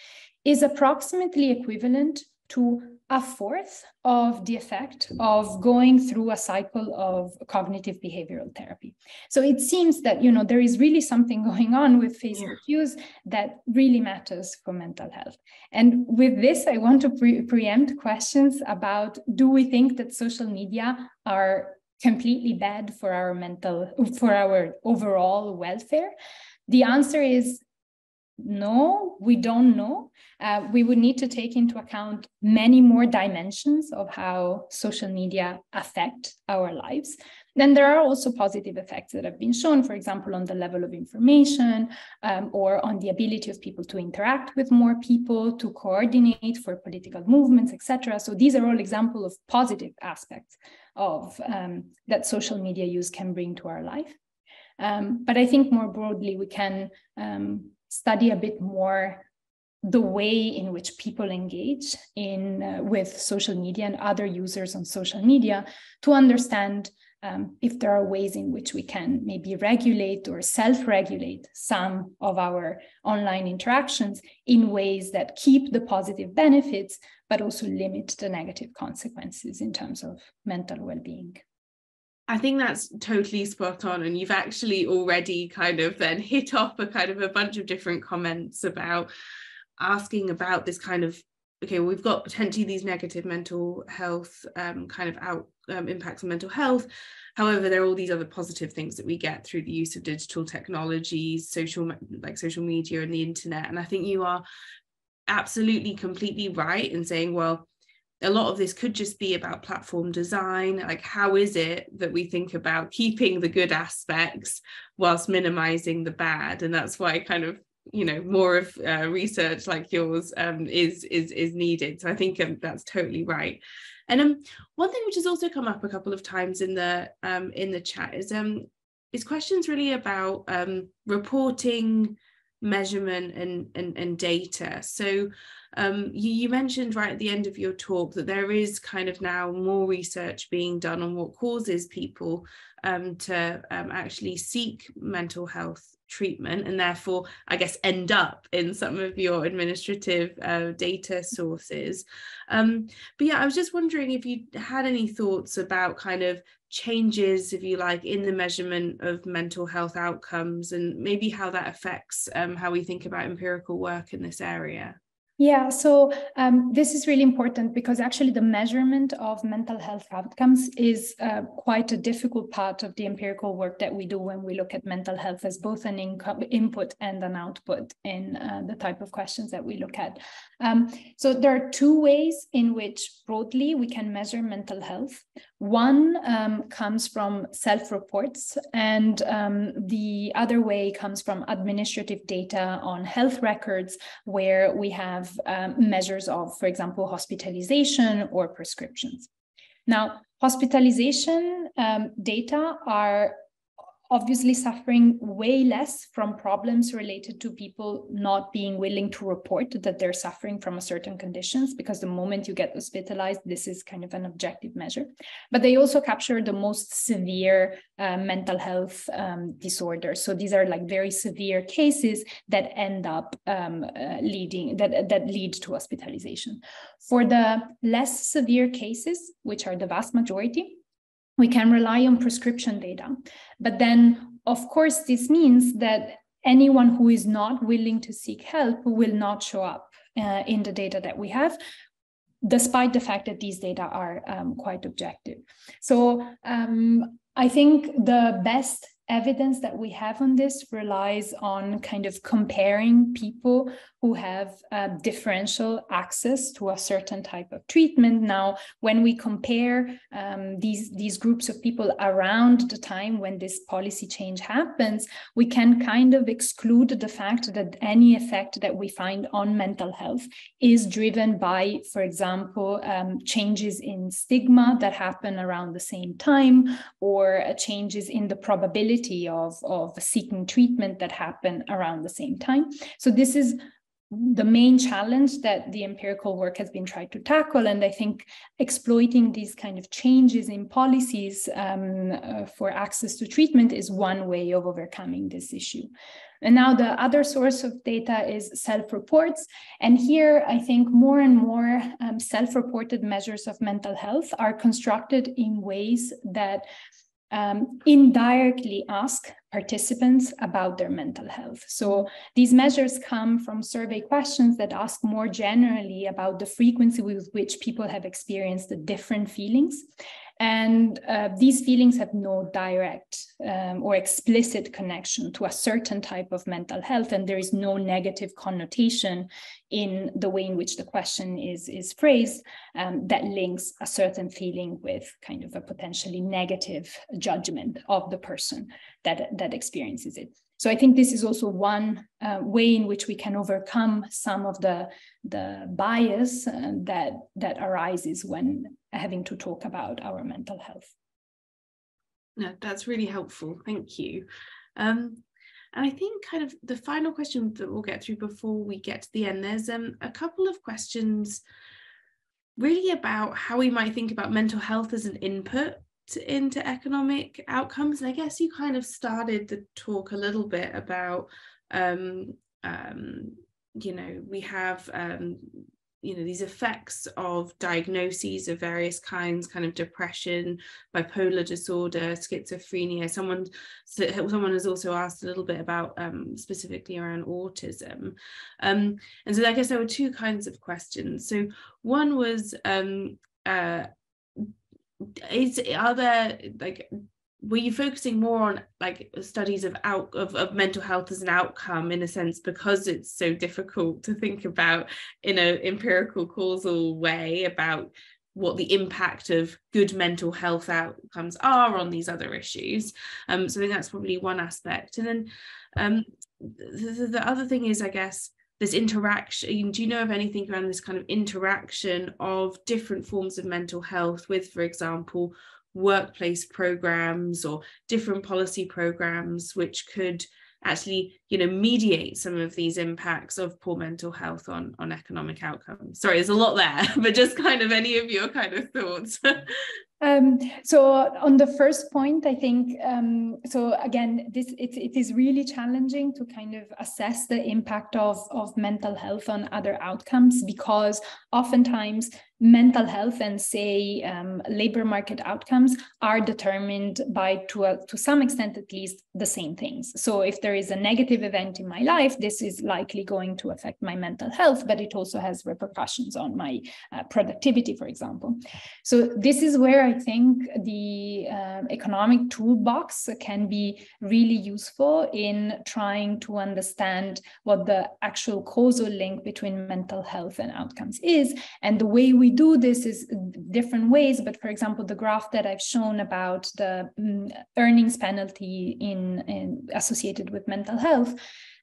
is approximately equivalent to a fourth of the effect of going through a cycle of cognitive behavioral therapy. So it seems that you know there is really something going on with Facebook yeah. use that really matters for mental health. And with this, I want to pre- preempt questions about: Do we think that social media are completely bad for our mental for our overall welfare? The answer is no, we don't know. Uh, we would need to take into account many more dimensions of how social media affect our lives. Then there are also positive effects that have been shown, for example, on the level of information um, or on the ability of people to interact with more people, to coordinate for political movements, etc. So these are all examples of positive aspects of um, that social media use can bring to our life. Um, but I think more broadly, we can um, study a bit more the way in which people engage in uh, with social media and other users on social media to understand um, if there are ways in which we can maybe regulate or self-regulate some of our online interactions in ways that keep the positive benefits but also limit the negative consequences in terms of mental well-being I think that's totally spot on. And you've actually already kind of then hit off a kind of a bunch of different comments about asking about this kind of okay, well, we've got potentially these negative mental health um, kind of out um, impacts on mental health. However, there are all these other positive things that we get through the use of digital technologies, social like social media and the internet. And I think you are absolutely completely right in saying, well, a lot of this could just be about platform design like how is it that we think about keeping the good aspects whilst minimizing the bad? And that's why kind of you know more of uh, research like yours um, is is is needed. So i think um, that's totally right. And um one thing which has also come up a couple of times in the um in the chat is um is questions really about um reporting measurement and and, and data. So um, you, you, mentioned right at the end of your talk that there is kind of now more research being done on what causes people um, to um, actually seek mental health treatment and therefore i guess end up in some of your administrative uh, data sources. Um, but yeah i was just wondering if you had any thoughts about kind of changes if you like in the measurement of mental health outcomes and maybe how that affects um, how we think about empirical work in this area yeah, so um, this is really important because actually the measurement of mental health outcomes is uh, quite a difficult part of the empirical work that we do when we look at mental health as both an input and an output in uh, the type of questions that we look at. Um, so there are two ways in which broadly we can measure mental health. One um, comes from self-reports and um, the other way comes from administrative data on health records where we have um, measures of, for example, hospitalization or prescriptions. Now, hospitalization um, data are obviously suffering way less from problems related to people not being willing to report that they're suffering from a certain conditions because the moment you get hospitalized this is kind of an objective measure. But they also capture the most severe uh, mental health um, disorders. So these are like very severe cases that end up um, uh, leading that that lead to hospitalization. For the less severe cases which are the vast majority we can rely on prescription data. But then, of course, this means that anyone who is not willing to seek help will not show up uh, in the data that we have, despite the fact that these data are um, quite objective. So um, I think the best evidence that we have on this relies on kind of comparing people who have uh, differential access to a certain type of treatment. Now, when we compare um, these, these groups of people around the time when this policy change happens, we can kind of exclude the fact that any effect that we find on mental health is driven by, for example, um, changes in stigma that happen around the same time or uh, changes in the probability of, of seeking treatment that happen around the same time. So this is the main challenge that the empirical work has been trying to tackle. And I think exploiting these kind of changes in policies um, uh, for access to treatment is one way of overcoming this issue. And now the other source of data is self-reports. And here I think more and more um, self-reported measures of mental health are constructed in ways that um, indirectly ask participants about their mental health. So these measures come from survey questions that ask more generally about the frequency with which people have experienced the different feelings and uh, these feelings have no direct um, or explicit connection to a certain type of mental health, and there is no negative connotation in the way in which the question is, is phrased um, that links a certain feeling with kind of a potentially negative judgment of the person that, that experiences it. So I think this is also one uh, way in which we can overcome some of the, the bias uh, that, that arises when having to talk about our mental health. No, that's really helpful. Thank you. Um, and I think kind of the final question that we'll get through before we get to the end, there's um, a couple of questions really about how we might think about mental health as an input into economic outcomes. And I guess you kind of started the talk a little bit about, um, um, you know, we have, um, you know, these effects of diagnoses of various kinds, kind of depression, bipolar disorder, schizophrenia. Someone, someone has also asked a little bit about um, specifically around autism. Um, and so I guess there were two kinds of questions. So one was, um, uh, is are there like were you focusing more on like studies of out of, of mental health as an outcome in a sense because it's so difficult to think about in an empirical causal way about what the impact of good mental health outcomes are on these other issues? Um so i think that's probably one aspect. And then um the, the other thing is i guess this interaction do you know of anything around this kind of interaction of different forms of mental health with for example workplace programs or different policy programs which could actually you know mediate some of these impacts of poor mental health on on economic outcomes? Sorry there's a lot there but just kind of any of your kind of thoughts Um, so on the first point, I think um, so. Again, this it, it is really challenging to kind of assess the impact of of mental health on other outcomes because oftentimes mental health and say um, labor market outcomes are determined by to a, to some extent at least the same things so if there is a negative event in my life this is likely going to affect my mental health but it also has repercussions on my uh, productivity for example so this is where i think the uh, economic toolbox can be really useful in trying to understand what the actual causal link between mental health and outcomes is. And the way we we do this is different ways, but for example, the graph that I've shown about the um, earnings penalty in, in associated with mental health,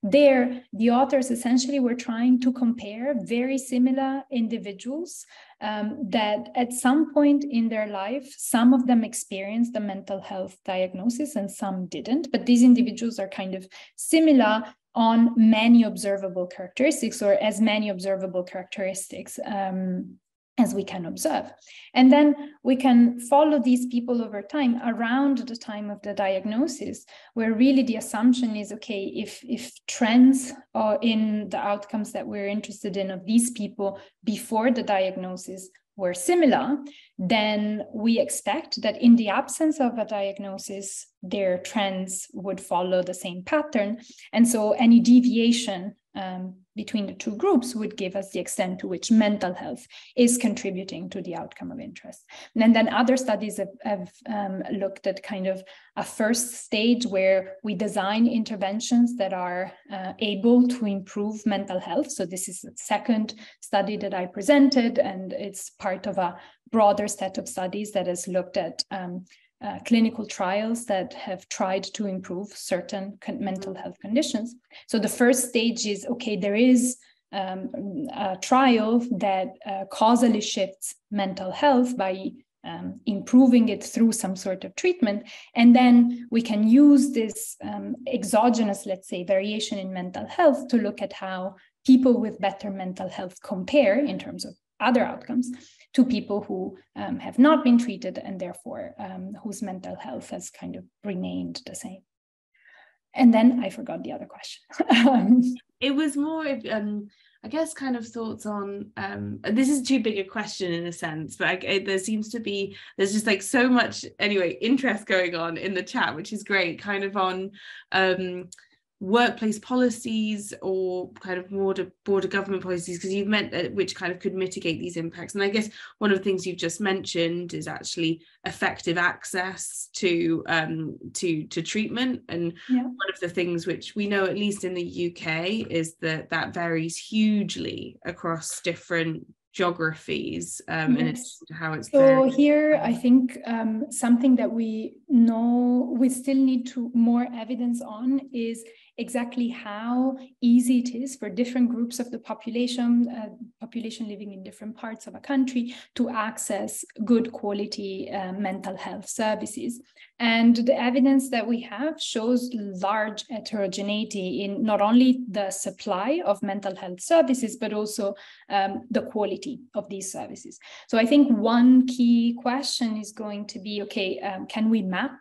there the authors essentially were trying to compare very similar individuals um, that at some point in their life some of them experienced a mental health diagnosis and some didn't but these individuals are kind of similar on many observable characteristics or as many observable characteristics um, as we can observe. And then we can follow these people over time around the time of the diagnosis, where really the assumption is okay, if, if trends are in the outcomes that we're interested in of these people before the diagnosis were similar, then we expect that in the absence of a diagnosis, their trends would follow the same pattern. And so any deviation um, between the two groups would give us the extent to which mental health is contributing to the outcome of interest. And then other studies have, have um, looked at kind of a first stage where we design interventions that are uh, able to improve mental health. So this is the second study that I presented, and it's part of a broader set of studies that has looked at um, uh, clinical trials that have tried to improve certain mental health conditions. So the first stage is okay, there is um, a trial that uh, causally shifts mental health by um, improving it through some sort of treatment. And then we can use this um, exogenous, let's say, variation in mental health to look at how people with better mental health compare in terms of other outcomes to people who um, have not been treated and therefore um, whose mental health has kind of remained the same. And then I forgot the other question. It was more, um, I guess, kind of thoughts on. Um, this is too big a question in a sense, but I, there seems to be there's just like so much anyway interest going on in the chat, which is great. Kind of on um, workplace policies or kind of broader border government policies because you've meant that which kind of could mitigate these impacts and i guess one of the things you've just mentioned is actually effective access to um to to treatment and yeah. one of the things which we know at least in the uk is that that varies hugely across different geographies um, yes. and how it's so very- here i think um, something that we know we still need to more evidence on is exactly how easy it is for different groups of the population, uh, population living in different parts of a country to access good quality uh, mental health services. And the evidence that we have shows large heterogeneity in not only the supply of mental health services, but also um, the quality of these services. So I think one key question is going to be, okay, um, can we map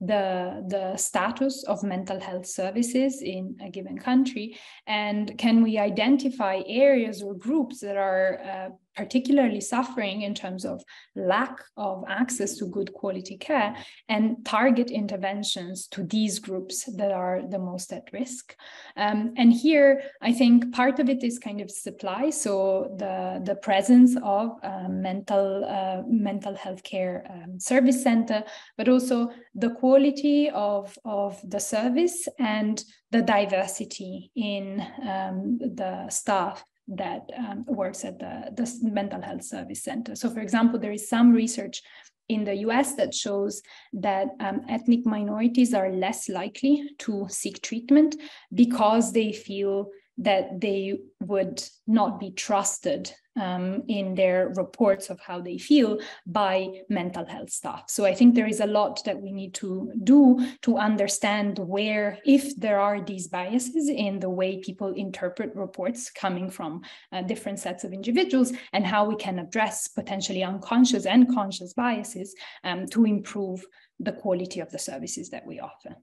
the, the status of mental health services in a given country? And can we identify areas or groups that are uh, particularly suffering in terms of lack of access to good quality care and target interventions to these groups that are the most at risk. Um, and here, I think part of it is kind of supply. So the, the presence of a mental uh, mental health care um, service center, but also the quality of, of the service and the diversity in um, the staff that um, works at the, the mental health service center. So, for example, there is some research in the US that shows that um, ethnic minorities are less likely to seek treatment because they feel that they would not be trusted um, in their reports of how they feel by mental health staff. So I think there is a lot that we need to do to understand where, if there are these biases in the way people interpret reports coming from uh, different sets of individuals, and how we can address potentially unconscious and conscious biases um, to improve the quality of the services that we offer.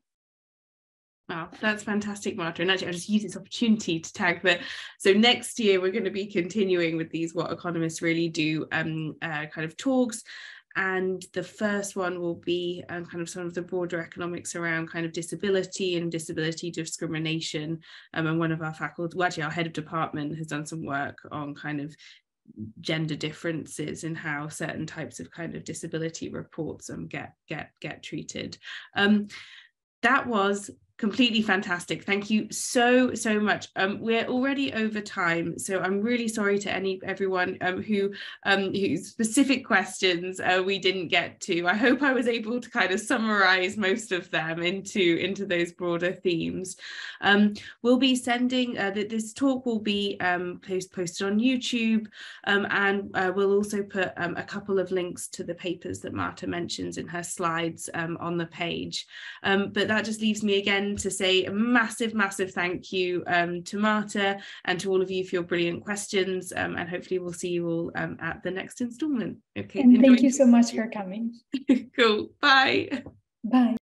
Wow, that's fantastic, Marta. And actually, I'll just use this opportunity to tag that. So next year, we're going to be continuing with these What Economists Really Do um, uh, kind of talks. And the first one will be um, kind of some of the broader economics around kind of disability and disability discrimination. Um, and one of our faculty, well, actually, our head of department has done some work on kind of gender differences in how certain types of kind of disability reports um, get get get treated. Um, that was completely fantastic. Thank you so so much. Um, we're already over time so i'm really sorry to any everyone um, who um, whose specific questions uh, we didn't get to. I hope i was able to kind of summarize most of them into into those broader themes. Um, we'll be sending uh, that this talk will be um, post, posted on youtube um, and uh, we'll also put a couple of links to the papers that marta mentions in her slides on the page. But that just leaves me again to say a massive, massive thank you um, to Marta and to all of you for your brilliant questions. Um, and hopefully we'll see you all um, at the next instalment. Okay. And thank you so much for coming. cool. Bye. Bye.